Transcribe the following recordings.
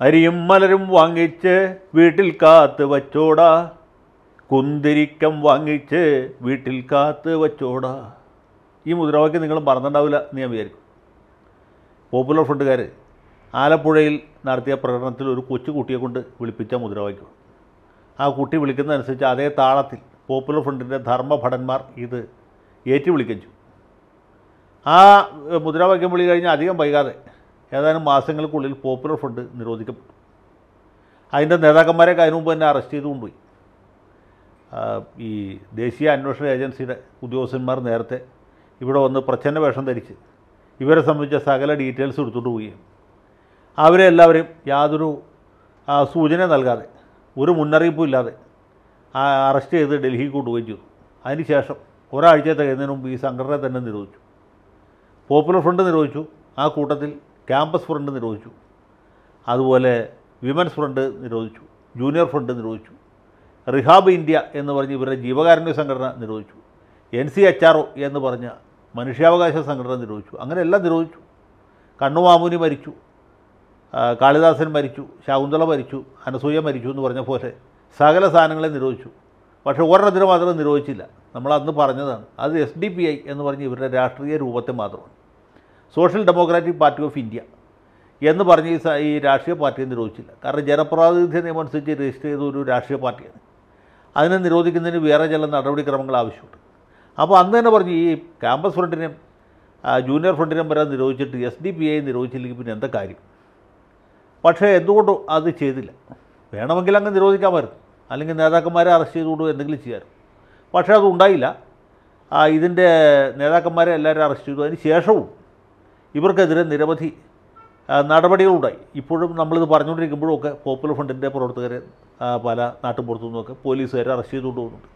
അരിയും മലരും വാങ്ങിച്ച് വീട്ടിൽ കാത്ത് വച്ചോടാ. കുന്തിരിക്കം വാങ്ങിച്ച് വീട്ടിൽ കാത്ത് വച്ചോടാ. ഈ മുദ്രാവാക്യം നിങ്ങൾ മറന്നിട്ടുണ്ടാവില്ല എന്ന് ഞാൻ വിചാരിക്കും. പോപ്പുലർ ഫ്രണ്ടുകാർ ആലപ്പുഴയിൽ നടത്തിയ പ്രകടനത്തിൽ ഒരു കൊച്ചു കുട്ടിയെ കൊണ്ട് വിളിപ്പിച്ച മുദ്രാവാക്യം ആ കുട്ടി വിളിക്കുന്നതനുസരിച്ച് അതേ താളത്തിൽ പോപ്പുലർ ഫ്രണ്ടിന്റെ ധർമ്മഭടന്മാർ ഇത് ഏറ്റു വിളിക്കച്ചു ആ മുദ്രാവാക്യം വിളി കഴിഞ്ഞാൽ അധികം വൈകാതെ ഏതാനും മാസങ്ങൾക്കുള്ളിൽ പോപ്പുലർ ഫ്രണ്ട് നിരോധിക്കപ്പെട്ടു. അതിന്റെ നേതാക്കന്മാരെയൊക്കെ അതിനു മുമ്പ് തന്നെ അറസ്റ്റ് ചെയ്ത് കൊണ്ടുപോയി. ഈ ദേശീയ അന്വേഷണ ഏജൻസിയുടെ ഉദ്യോഗസ്ഥന്മാർ നേരത്തെ ഇവിടെ വന്ന് പ്രച്ഛന്ന വേഷം ധരിച്ച് ഇവരെ സംബന്ധിച്ച സകല ഡീറ്റെയിൽസ് എടുത്തുകൊണ്ട് പോവുകയും. അവരെ എല്ലാവരെയും യാതൊരു സൂചന നൽകാതെ ഒരു മുന്നറിയിപ്പും ഇല്ലാതെ അറസ്റ്റ് ചെയ്ത് ഡൽഹിക്ക് കൊണ്ടുപോവുകയും ചെയ്തു. അതിനുശേഷം ഒരാഴ്ച തികയുന്നതിന് മുമ്പ് ഈ സംഘടനയെ തന്നെ നിരോധിച്ചു. പോപ്പുലർ ഫ്രണ്ട് നിരോധിച്ചു. ആ കൂട്ടത്തിൽ ക്യാമ്പസ് ഫ്രണ്ട് നിരോധിച്ചു. അതുപോലെ വിമൻസ് ഫ്രണ്ട് നിരോധിച്ചു. ജൂനിയർ ഫ്രണ്ട് നിരോധിച്ചു. റിഹാബ് ഇന്ത്യ എന്ന് പറഞ്ഞ് ഇവരുടെ ജീവകാരുണ്യ സംഘടന നിരോധിച്ചു. N C H R O എന്ന് പറഞ്ഞ മനുഷ്യാവകാശ സംഘടന നിരോധിച്ചു. അങ്ങനെ എല്ലാം നിരോധിച്ചു. കണ്ണുമാമുനി മരിച്ചു. കാളിദാസൻ മരിച്ചു. ശകുന്തള മരിച്ചു. അനസൂയ മരിച്ചു എന്ന് പറഞ്ഞ പോലെ സകല സാധനങ്ങളെ നിരോധിച്ചു. പക്ഷേ ഒരെണ്ണത്തിന് മാത്രം നിരോധിച്ചില്ല. നമ്മൾ അന്ന് പറഞ്ഞതാണ്. അത് എസ് ഡി പി ഐ എന്ന് പറഞ്ഞ് ഇവരുടെ രാഷ്ട്രീയ രൂപത്തെ മാത്രമാണ്. Social democratic party of India എന്ന് പറഞ്ഞ് ഈ രാഷ്ട്രീയ പാർട്ടിയെ നിരോധിച്ചില്ല. കാരണം ജനപ്രാതിനിധ്യ നിയമം അനുസരിച്ച് രജിസ്റ്റർ ചെയ്ത ഒരു രാഷ്ട്രീയ പാർട്ടിയാണ്. അതിനെ നിരോധിക്കുന്നതിന് വേറെ ചില നടപടിക്രമങ്ങൾ ആവശ്യമുണ്ട്. അപ്പോൾ അന്ന് തന്നെ പറഞ്ഞു ഈ ക്യാമ്പസ് ഫ്രണ്ടിനെയും ജൂനിയർ ഫ്രണ്ടിനെയും വരെ നിരോധിച്ചിട്ട് എസ് ഡി പി ഐ നിരോധിച്ചില്ലെങ്കിൽ പിന്നെ എന്താ കാര്യം? പക്ഷേ എന്തുകൊണ്ടും അത് ചെയ്തില്ല. വേണമെങ്കിൽ അങ്ങ് നിരോധിക്കാമായിരുന്നു. അല്ലെങ്കിൽ നേതാക്കന്മാരെ അറസ്റ്റ് ചെയ്തുകൊണ്ട് എന്തെങ്കിലും ചെയ്യാമായിരുന്നു. പക്ഷേ അത് ഉണ്ടായില്ല. ഇതിന്റെ നേതാക്കന്മാരെ എല്ലാവരും അറസ്റ്റ് ചെയ്തു. അതിന് ശേഷവും ഇവർക്കെതിരെ നിരവധി നടപടികളുണ്ടായി. ഇപ്പോഴും നമ്മളിത് പറഞ്ഞുകൊണ്ടിരിക്കുമ്പോഴും ഒക്കെ പോപ്പുലർ ഫ്രണ്ടിന്റെ പ്രവർത്തകരെ പല നാട്ടുപുറത്തു നിന്നൊക്കെ പോലീസുകാരെ അറസ്റ്റ് ചെയ്തുകൊണ്ട് പോകുന്നുണ്ട്.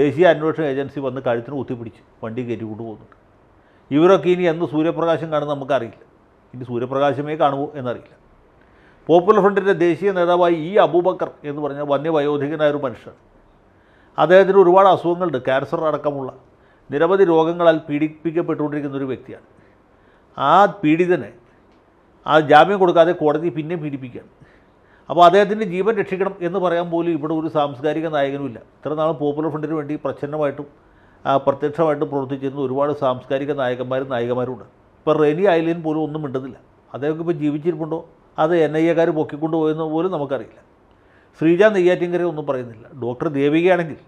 ദേശീയ അന്വേഷണ ഏജൻസി വന്ന് കഴുത്തിന് കുത്തിപ്പിടിച്ച് വണ്ടി കയറ്റി കൊണ്ടുപോകുന്നുണ്ട് ഇവരൊക്കെ ഇനി എന്ന് സൂര്യപ്രകാശം കാണുന്ന നമുക്കറിയില്ല. ഇനി സൂര്യപ്രകാശമേ കാണുമോ എന്നറിയില്ല. പോപ്പുലർ ഫ്രണ്ടിന്റെ ദേശീയ നേതാവായി ഈ അബൂബക്കർ എന്ന് പറഞ്ഞ വന്യവയോധികനായ ഒരു മനുഷ്യൻ. അദ്ദേഹത്തിന് ഒരുപാട് അസുഖങ്ങളുണ്ട്. ക്യാൻസർ അടക്കമുള്ള. നിരവധി രോഗങ്ങളാൽ പീഡിപ്പിക്കപ്പെട്ടുകൊണ്ടിരിക്കുന്ന ഒരു വ്യക്തിയാണ്. ആ പീഡിതനെ ആ ജാമ്യം കൊടുക്കാതെ കോടതി പിന്നെയും പീഡിപ്പിക്കുകയാണ്. അപ്പോൾ അദ്ദേഹത്തിന്റെ ജീവൻ രക്ഷിക്കണം എന്ന് പറയാൻ പോലും ഇവിടെ ഒരു സാംസ്കാരിക നായകനുമില്ല ഇത്ര നാൾ പോപ്പുലർ ഫ്രണ്ടിന് വേണ്ടി പ്രച്ഛന്നമായിട്ടും പ്രത്യക്ഷമായിട്ടും പ്രവർത്തിച്ചിരുന്ന ഒരുപാട് സാംസ്കാരിക നായകന്മാരും നായികമാരുമുണ്ട് ഇപ്പോൾ റെനി ഐലിൻ പോലും ഒന്നും മിണ്ടുന്നില്ല. അദ്ദേഹം ഇപ്പോൾ ജീവിച്ചിരിപ്പുണ്ടോ? അത് എൻ ഐ എക്കാർ പൊക്കിക്കൊണ്ടു പോയെന്ന് പോലും നമുക്കറിയില്ല. ശ്രീജ നെയ്യാറ്റിങ്കരെ ഒന്നും പറയുന്നില്ല. ഡോക്ടർ ദേവികയാണെങ്കിൽ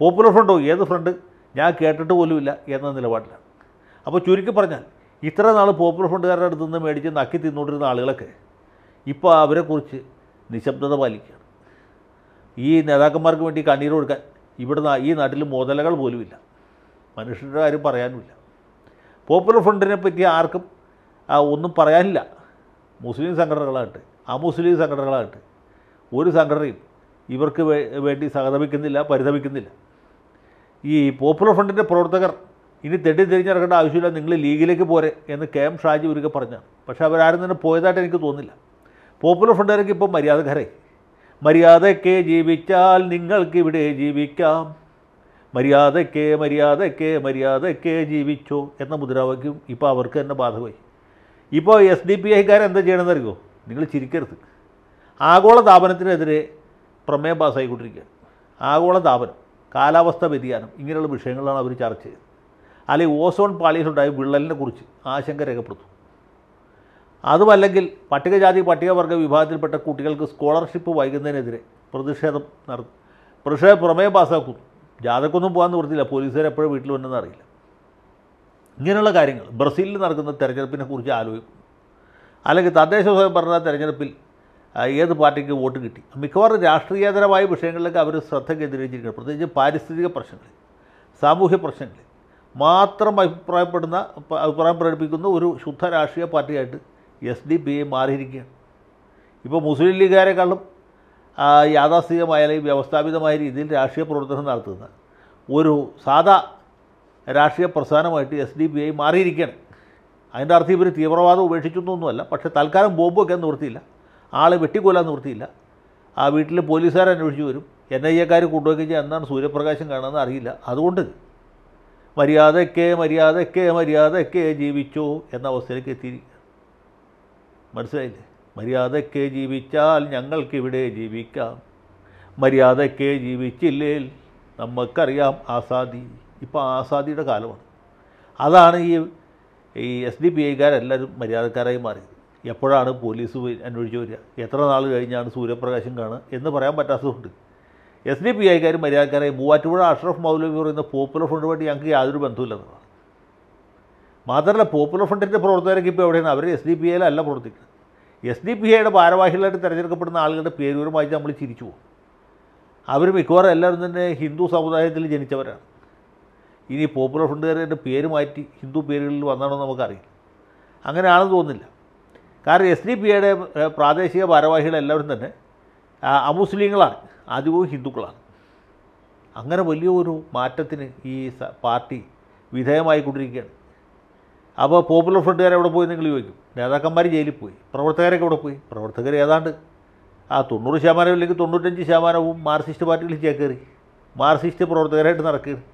പോപ്പുലർ ഫ്രണ്ടോ? ഏത് ഫ്രണ്ട്? ഞാൻ കേട്ടിട്ട് പോലുമില്ല എന്ന നിലപാടിലാണ്. അപ്പോൾ ചുരുക്കി പറഞ്ഞാൽ ഇത്ര നാൾ പോപ്പുലർ ഫ്രണ്ടുകാരുടെ അടുത്ത് നിന്ന് മേടിച്ച് നക്കി തിന്നുകൊണ്ടിരുന്ന ആളുകളൊക്കെ ഇപ്പോൾ അവരെക്കുറിച്ച് നിശബ്ദത പാലിക്കുകയാണ്. ഈ നേതാക്കന്മാർക്ക് വേണ്ടി കണ്ണീരൊഴുക്കാൻ ഇവിടെ നാ- ഈ നാട്ടിൽ മുതലകൾ പോലുമില്ല. മനുഷ്യരുടെ കാര്യം പറയാനുമില്ല. പോപ്പുലർ ഫ്രണ്ടിനെ പറ്റി ആർക്കും ഒന്നും പറയാനില്ല. മുസ്ലിം സംഘടനകളാകട്ടെ അമുസ്ലിം സംഘടനകളാകട്ടെ ഒരു സംഘടനയും ഇവർക്ക് വേണ്ടി സഹതപിക്കുന്നില്ല പരിതപിക്കുന്നില്ല. ഈ പോപ്പുലർ ഫ്രണ്ടിന്റെ പ്രവർത്തകർ ഇനി തെറ്റിദ്ധരിഞ്ഞിറങ്ങേണ്ട ആവശ്യമില്ല നിങ്ങൾ ലീഗിലേക്ക് പോരെ എന്ന് കെ എം ഷാജി ഒരിക്കൽ പറഞ്ഞാണ് പക്ഷേ അവരാരും തന്നെ പോയതായിട്ട് എനിക്ക് തോന്നില്ല പോപ്പുലർ ഫ്രണ്ടുകാർക്ക് ഇപ്പോൾ മര്യാദക്കാരായി മര്യാദയ്ക്ക് ജീവിച്ചാൽ നിങ്ങൾക്ക് ഇവിടെ ജീവിക്കാം. മര്യാദയ്ക്ക് മര്യാദയ്ക്ക് മര്യാദയ്ക്ക് ജീവിച്ചോ എന്ന മുദ്രാവാക്യം ഇപ്പോൾ അവർക്ക് തന്നെ ബാധകമായി. ഇപ്പോൾ എസ് ഡി പി ഐക്കാർ എന്താ ചെയ്യണമെന്ന് അറിയുമോ നിങ്ങൾ ചിരിക്കരുത്. ആഗോള താപനത്തിനെതിരെ പ്രമേയം പാസ്സായിക്കൊണ്ടിരിക്കുകയാണ് ആഗോള താപനം കാലാവസ്ഥ വ്യതിയാനം ഇങ്ങനെയുള്ള വിഷയങ്ങളാണ് അവർ ചർച്ച ചെയ്തത് അല്ലെങ്കിൽ ഓസോൺ പാളിയിലുണ്ടായ വിള്ളലിനെ കുറിച്ച് ആശങ്ക രേഖപ്പെടുത്തും. അതുമല്ലെങ്കിൽ പട്ടികജാതി പട്ടികവർഗ വിഭാഗത്തിൽപ്പെട്ട കുട്ടികൾക്ക് സ്കോളർഷിപ്പ് വൈകുന്നതിനെതിരെ പ്രതിഷേധം നടത്തും. പ്രതിഷേധ പുറമേ പാസ്സാക്കുന്നു ജാഥക്കൊന്നും പോകാൻ നിവൃത്തിയില്ല. പോലീസുകാർ എപ്പോഴും വീട്ടിൽ വന്നെന്ന് അറിയില്ല. ഇങ്ങനെയുള്ള കാര്യങ്ങൾ. ബ്രസീലിൽ നടക്കുന്ന തെരഞ്ഞെടുപ്പിനെ കുറിച്ച് ആലോചിക്കും. അല്ലെങ്കിൽ തദ്ദേശ സ്വയംഭരണ തെരഞ്ഞെടുപ്പിൽ ആ, ഏത് പാർട്ടിക്ക് വോട്ട് കിട്ടി? മിക്കവാറും രാഷ്ട്രീയേതരമായ വിഷയങ്ങളിലേക്ക് അവർ ശ്രദ്ധ കേന്ദ്രീകരിച്ചിരിക്കുന്നത് പ്രത്യേകിച്ച് പാരിസ്ഥിതിക പ്രശ്നങ്ങൾ സാമൂഹ്യ പ്രശ്നങ്ങൾ മാത്രം അഭിപ്രായപ്പെടുന്ന അഭിപ്രായം പ്രകടിപ്പിക്കുന്ന ഒരു ശുദ്ധ രാഷ്ട്രീയ പാർട്ടിയായിട്ട് എസ് ഡി പി ഐ മാറിയിരിക്കുകയാണ്. ഇപ്പോൾ മുസ്ലിം ലീഗുകാരെക്കാളും യാഥാസ്ഥികമായ അല്ലെങ്കിൽ വ്യവസ്ഥാപിതമായ രീതിയിൽ രാഷ്ട്രീയ പ്രവർത്തനം നടത്തുന്ന ഒരു സാധാ രാഷ്ട്രീയ പ്രസ്ഥാനമായിട്ട് എസ് ഡി പി ഐ മാറിയിരിക്കുകയാണ്. അതിന്റെ അർത്ഥം ഇവർ തീവ്രവാദം ഉപേക്ഷിച്ചൊന്നുമല്ല പക്ഷേ തൽക്കാലം ബോംബ് വയ്ക്കാൻ നിവൃത്തിയില്ല ആളെ വെട്ടിക്കൊല്ലാൻ നിവൃത്തിയില്ല ആ വീട്ടിൽ പോലീസുകാർ അന്വേഷിച്ച് വരും. എൻ ഐ എക്കാർ കൊണ്ടുപോയി കഴിഞ്ഞാൽ എന്നാണ് സൂര്യപ്രകാശം കാണുന്നത് അറിയില്ല. അതുകൊണ്ട് മര്യാദയ്ക്ക് മര്യാദയ്ക്ക് മര്യാദയ്ക്ക് ജീവിച്ചു എന്ന അവസ്ഥയിലേക്ക് എത്തിയിരിക്കുക മനസ്സിലായില്ലേ? മര്യാദയ്ക്ക് ജീവിച്ചാൽ ഞങ്ങൾക്കിവിടെ ജീവിക്കാം. മര്യാദയ്ക്ക് ജീവിച്ചില്ലേൽ നമുക്കറിയാം ആസാദി. ഇപ്പോൾ ആസാദിയുടെ കാലമാണ്. അതാണ് ഈ ഈ എസ് ഡി പി ഐക്കാരെല്ലാവരും മര്യാദക്കാരായി മാറിയത്. എപ്പോഴാണ് പോലീസ് അന്വേഷിച്ച് വരിക? എത്ര നാൾ കഴിഞ്ഞാണ് സൂര്യപ്രകാശം കാണുക എന്ന് പറയാൻ പറ്റാത്തതുകൊണ്ട്. എസ് ഡി പി ഐക്കാരും മര്യാദക്കാരായി മൂവാറ്റുപുഴ അഷ്റഫ് മൗലവി പറയുന്ന പോപ്പുലർ ഫ്രണ്ട് വേണ്ടി ഞങ്ങൾക്ക് യാതൊരു ബന്ധമില്ലെന്നാണ് മാത്രമല്ല പോപ്പുലർ ഫ്രണ്ടിന്റെ പ്രവർത്തകരൊക്കെ ഇപ്പോൾ എവിടെയാണ്? അവർ എസ് ഡി പി ഐയിലല്ല പ്രവർത്തിക്കുന്നത്. എസ് ഡി പി ഐയുടെ ഭാരവാഹികളായിട്ട് തിരഞ്ഞെടുക്കപ്പെടുന്ന ആളുകളുടെ പേരുകളും വായിച്ച് നമ്മൾ ചിരിച്ചു പോകും. അവർ മിക്കവാറും എല്ലാവരും തന്നെ ഹിന്ദു സമുദായത്തിൽ ജനിച്ചവരാണ്. ഇനി പോപ്പുലർ ഫ്രണ്ടുകാരുടെ പേര് മാറ്റി ഹിന്ദു പേരുകളിൽ വന്നാണോ നമുക്കറിയില്ല. അങ്ങനെയാണെന്ന് തോന്നുന്നില്ല. കാരണം എസ് ഡി പി ഐയുടെ പ്രാദേശിക ഭാരവാഹികളെല്ലാവരും തന്നെ അമുസ്ലിങ്ങളാണ്. അധികവും ഹിന്ദുക്കളാണ്. അങ്ങനെ വലിയ ഒരു മാറ്റത്തിന് ഈ പാർട്ടി വിധേയമായിക്കൊണ്ടിരിക്കുകയാണ്. അപ്പോൾ പോപ്പുലർ ഫ്രണ്ടുകാർ എവിടെ പോയി നിങ്ങൾ ചോദിക്കും? നേതാക്കന്മാർ ജയിലിൽ പോയി. പ്രവർത്തകരൊക്കെ എവിടെ പോയി? പ്രവർത്തകർ ഏതാണ്ട് ആ തൊണ്ണൂറ് ശതമാനം അല്ലെങ്കിൽ തൊണ്ണൂറ്റഞ്ച് ശതമാനവും മാർക്സിസ്റ്റ് പാർട്ടിയിൽ ചേക്കേറി. മാർക്സിസ്റ്റ് പ്രവർത്തകരായിട്ട് നടക്കുകയാണ്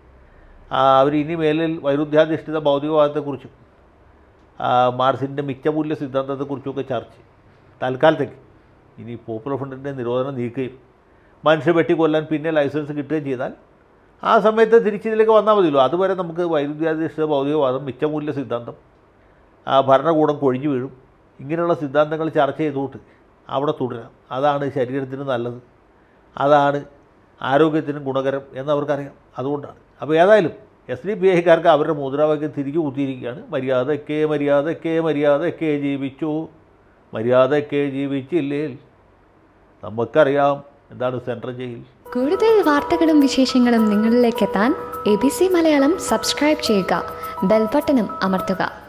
അവർ ഇനി മേലിൽ വൈരുദ്ധ്യാധിഷ്ഠിത ഭൗതികവാദത്തെക്കുറിച്ചും മാർസിന്റെ മിച്ചമൂല്യ സിദ്ധാന്തത്തെക്കുറിച്ചുമൊക്കെ ചർച്ച. തൽക്കാലത്തേക്ക്. ഇനി പോപ്പുലർ ഫ്രണ്ടിന്റെ നിരോധനം നീക്കുകയും മനുഷ്യ വെട്ടിക്കൊല്ലാൻ പിന്നെ ലൈസൻസ് കിട്ടുകയും ചെയ്താൽ ആ സമയത്ത് തിരിച്ചിതിലേക്ക് വന്നാൽ മതിയല്ലോ. അതുവരെ നമുക്ക് വൈരുദ്ധ്യാധിഷ്ഠിത ഭൗതികവാദം മിച്ചമൂല്യ സിദ്ധാന്തം ആ ഭരണകൂടം കൊഴിഞ്ഞു വീഴും. ഇങ്ങനെയുള്ള സിദ്ധാന്തങ്ങൾ ചർച്ച ചെയ്തുകൊണ്ട് അവിടെ തുടരാം. അതാണ് ശരീരത്തിന് നല്ലത്. അതാണ് ആരോഗ്യത്തിനും ഗുണകരം എന്നവർക്കറിയാം. അതുകൊണ്ടാണ്. അപ്പോൾ ഏതായാലും എസ് ഡി പി ഐക്കാർക്ക് അവരുടെ മുദ്രാവാക്യം തിരികെ കുത്തിയിരിക്കുകയാണ് മര്യാദക്കേ മര്യാദക്കേ മര്യാദക്കേ ജീവിച്ചു. മര്യാദക്കേ ജീവിച്ചില്ലേ നമുക്കറിയാം എന്താണ് സെൻട്രൽ ജയിൽ? കൂടുതൽ വാർത്തകളും വിശേഷങ്ങളും നിങ്ങളിലേക്ക് എത്താൻ A B C Malayalam subscribe ചെയ്യുക ബെൽബട്ടനും അമർത്തുക.